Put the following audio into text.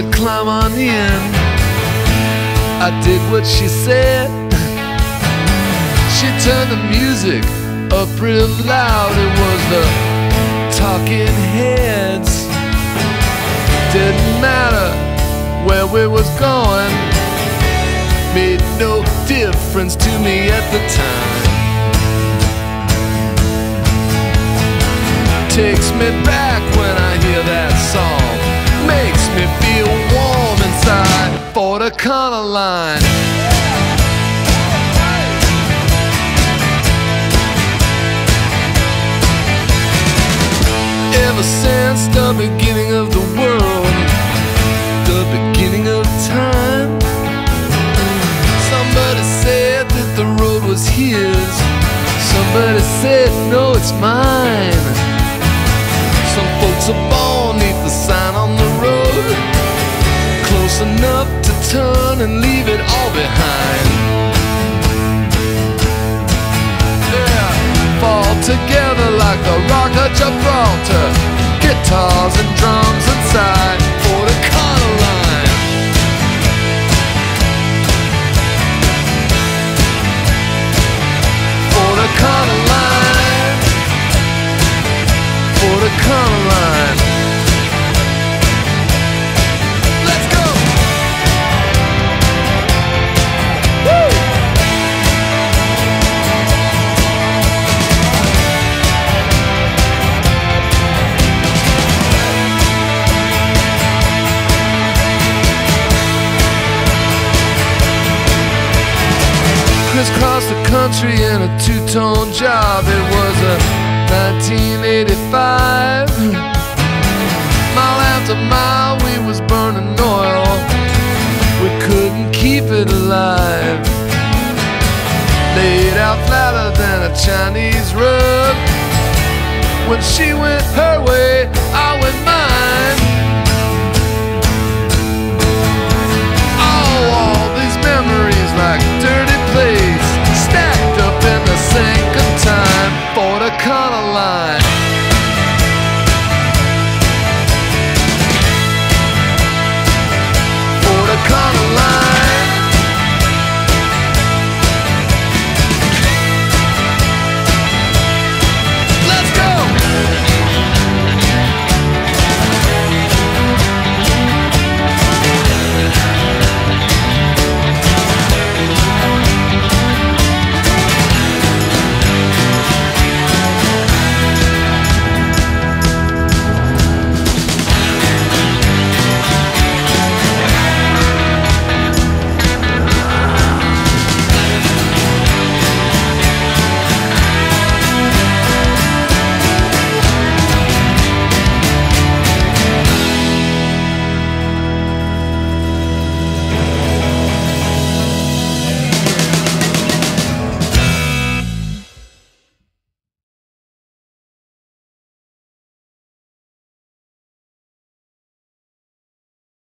climb on in. I did what she said. She turned the music up real loud. It was the talking heads. Didn't matter where we was going. Made no difference to me at the time. Takes me back when I hear that song. For the color line. Ever since the beginning of the world, the beginning of time, somebody said that the road was his. Somebody said, no, it's mine. Some folks are turn and leave it all behind. Crisscross the country in a two-tone job. It was a 1985. Mile after mile, we was burning oil. We couldn't keep it alive. Laid out flatter than a Chinese rug. When she went her way, line.